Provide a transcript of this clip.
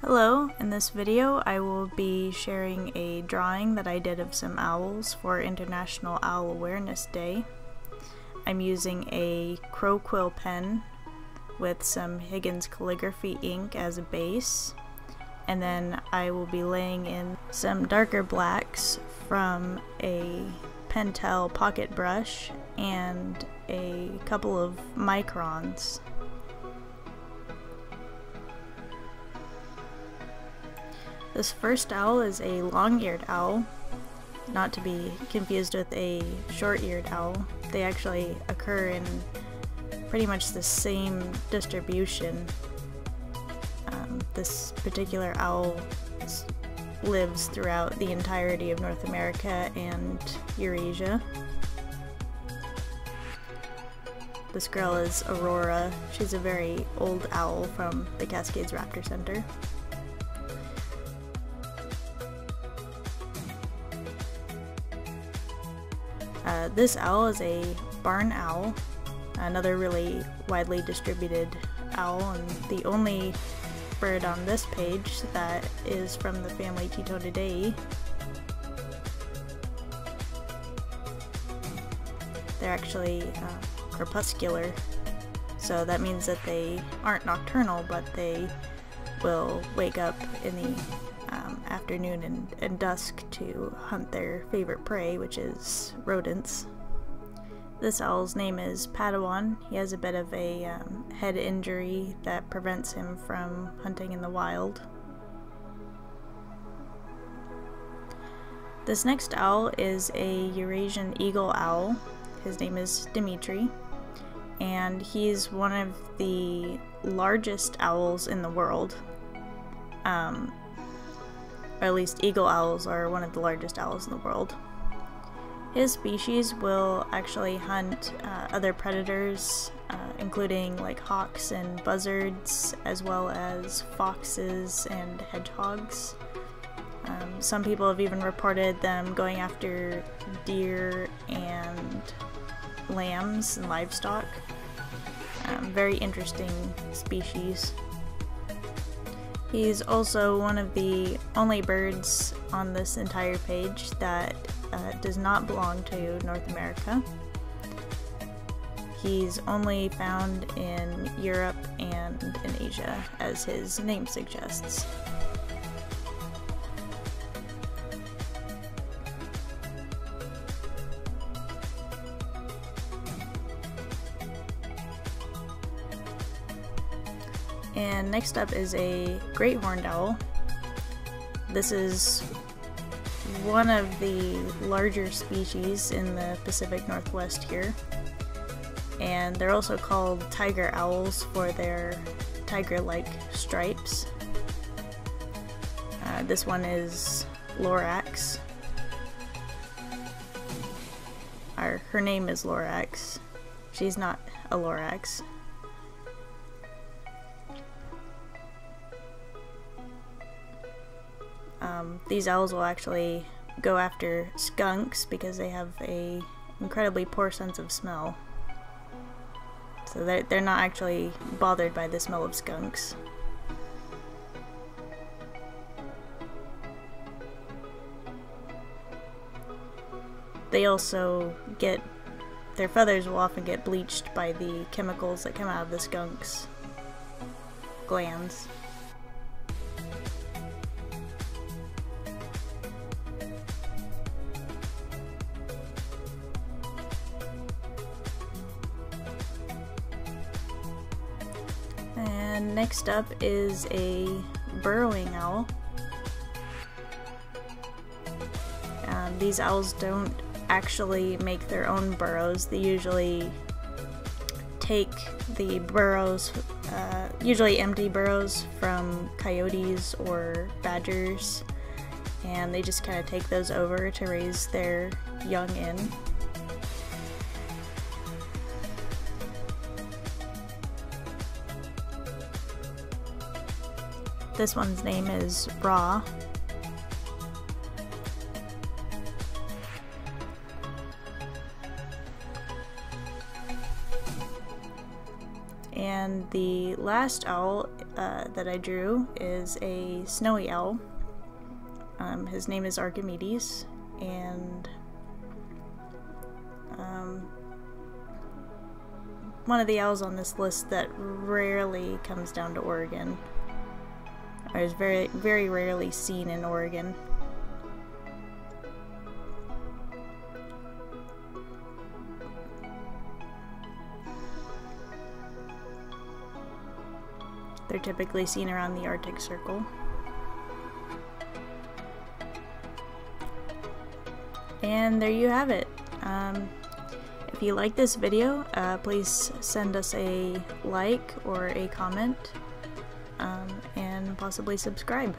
Hello, in this video I will be sharing a drawing that I did of some owls for International Owl Awareness Day. I'm using a crow quill pen with some Higgins calligraphy ink as a base and then I will be laying in some darker blacks from a Pentel pocket brush and a couple of microns. This first owl is a long-eared owl, not to be confused with a short-eared owl. They actually occur in pretty much the same distribution. Um, this particular owl lives throughout the entirety of North America and Eurasia. This girl is Aurora. She's a very old owl from the Cascades Raptor Center. Uh, this owl is a barn owl, another really widely distributed owl, and the only bird on this page that is from the family Tytonidae. They're actually uh, crepuscular, so that means that they aren't nocturnal, but they will wake up in the afternoon and, and dusk to hunt their favorite prey, which is rodents. This owl's name is Padawan. He has a bit of a um, head injury that prevents him from hunting in the wild. This next owl is a Eurasian eagle owl. His name is Dimitri, and he's one of the largest owls in the world. Um, or at least eagle owls are one of the largest owls in the world. His species will actually hunt uh, other predators, uh, including like hawks and buzzards, as well as foxes and hedgehogs. Um, some people have even reported them going after deer and lambs and livestock. Um, very interesting species. He's also one of the only birds on this entire page that uh, does not belong to North America. He's only found in Europe and in Asia, as his name suggests. And next up is a great horned owl. This is one of the larger species in the Pacific Northwest here. And they're also called tiger owls for their tiger-like stripes. Uh, this one is Lorax. Our, her name is Lorax. She's not a Lorax. Um, these owls will actually go after skunks because they have a incredibly poor sense of smell. So they're, they're not actually bothered by the smell of skunks. They also get, their feathers will often get bleached by the chemicals that come out of the skunk's glands. And next up is a burrowing owl. Um, these owls don't actually make their own burrows. They usually take the burrows, uh, usually empty burrows from coyotes or badgers, and they just kind of take those over to raise their young in. This one's name is Raw. And the last owl uh, that I drew is a snowy owl. Um, his name is Archimedes, and um, one of the owls on this list that rarely comes down to Oregon, or is very, very rarely seen in Oregon. They're typically seen around the Arctic Circle. And there you have it. Um, if you like this video, uh, please send us a like or a comment um, possibly subscribe.